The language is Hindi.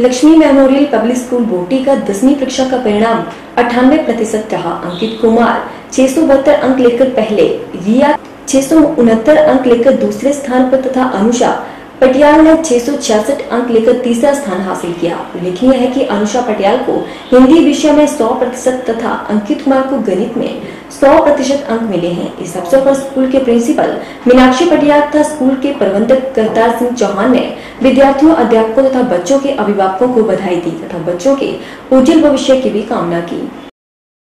लक्ष्मी मेमोरियल पब्लिक स्कूल बोटी का दसवीं परीक्षा का परिणाम अठानवे प्रतिशत रहा अंकित कुमार। छह सौ बहत्तर अंक लेकर पहले, रिया छह सौ उनहत्तर अंक लेकर दूसरे स्थान पर तथा अनुषा पटियाल ने छह सौ छियासठ अंक लेकर तीसरा स्थान हासिल किया। उल्लेखनीय है कि अनुषा पटियाल को हिंदी विषय में 100 प्रतिशत तथा अंकित कुमार को गणित में 100 प्रतिशत अंक मिले हैं। इस अवसर पर स्कूल के प्रिंसिपल मीनाक्षी पटिया तथा स्कूल के प्रबंधक करतार सिंह चौहान ने विद्यार्थियों, अध्यापकों तथा बच्चों के अभिभावकों को बधाई दी तथा बच्चों के उज्जवल भविष्य की भी कामना की।